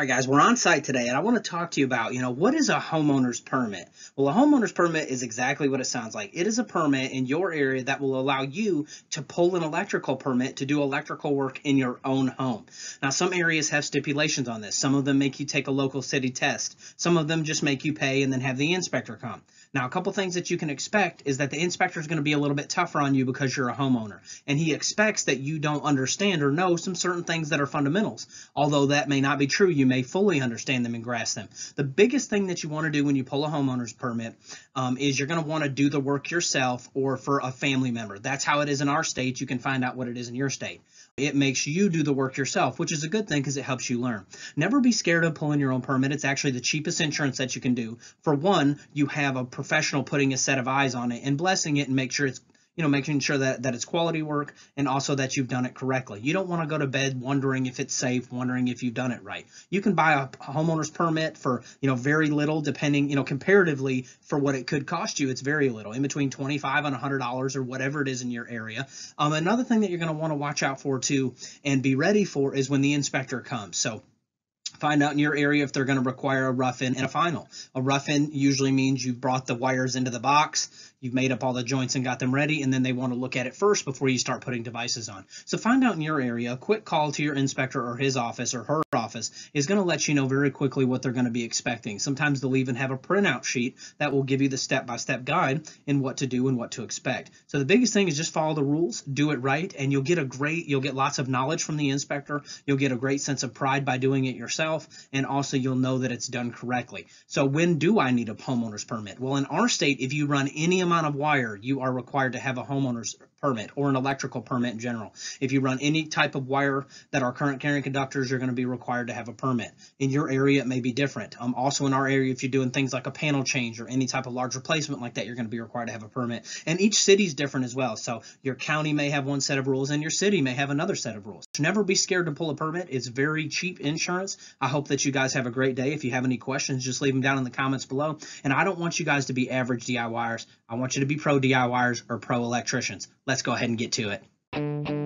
right, guys, we're on site today, and I want to talk to you about, you know, what is a homeowner's permit? Well, a homeowner's permit is exactly what it sounds like. It is a permit in your area that will allow you to pull an electrical permit to do electrical work in your own home. Now, some areas have stipulations on this. Some of them make you take a local city test. Some of them just make you pay and then have the inspector come. Now, a couple things that you can expect is that the inspector is going to be a little bit tougher on you because you're a homeowner, and he expects that you don't understand or know some certain things that are fundamentals. Although that may not be true, you may fully understand them and grasp them. The biggest thing that you want to do when you pull a homeowner's permit um, is you're going to want to do the work yourself or for a family member. That's how it is in our state. You can find out what it is in your state. It makes you do the work yourself, which is a good thing because it helps you learn. Never be scared of pulling your own permit. It's actually the cheapest insurance that you can do. For one, you have a professional putting a set of eyes on it and blessing it and make sure it's you know, making sure that, that it's quality work and also that you've done it correctly. You don't want to go to bed wondering if it's safe, wondering if you've done it right. You can buy a homeowner's permit for, you know, very little depending, you know, comparatively for what it could cost you. It's very little, in between 25 and $100 or whatever it is in your area. Um, another thing that you're going to want to watch out for too and be ready for is when the inspector comes. So find out in your area if they're going to require a rough-in and a final. A rough-in usually means you've brought the wires into the box, you've made up all the joints and got them ready, and then they want to look at it first before you start putting devices on. So find out in your area, a quick call to your inspector or his office or her office is going to let you know very quickly what they're going to be expecting. Sometimes they'll even have a printout sheet that will give you the step-by-step -step guide in what to do and what to expect. So the biggest thing is just follow the rules, do it right, and you'll get a great, you'll get lots of knowledge from the inspector. You'll get a great sense of pride by doing it yourself, and also you'll know that it's done correctly. So when do I need a homeowner's permit? Well, in our state, if you run any amount amount of wire, you are required to have a homeowner's permit or an electrical permit in general. If you run any type of wire that are current carrying conductors, you're going to be required to have a permit. In your area, it may be different. Um, also in our area, if you're doing things like a panel change or any type of large replacement like that, you're going to be required to have a permit. And each city is different as well. So your county may have one set of rules and your city may have another set of rules. Never be scared to pull a permit. It's very cheap insurance. I hope that you guys have a great day. If you have any questions, just leave them down in the comments below. And I don't want you guys to be average DIYers. I want you to be pro DIYers or pro electricians. Let's go ahead and get to it.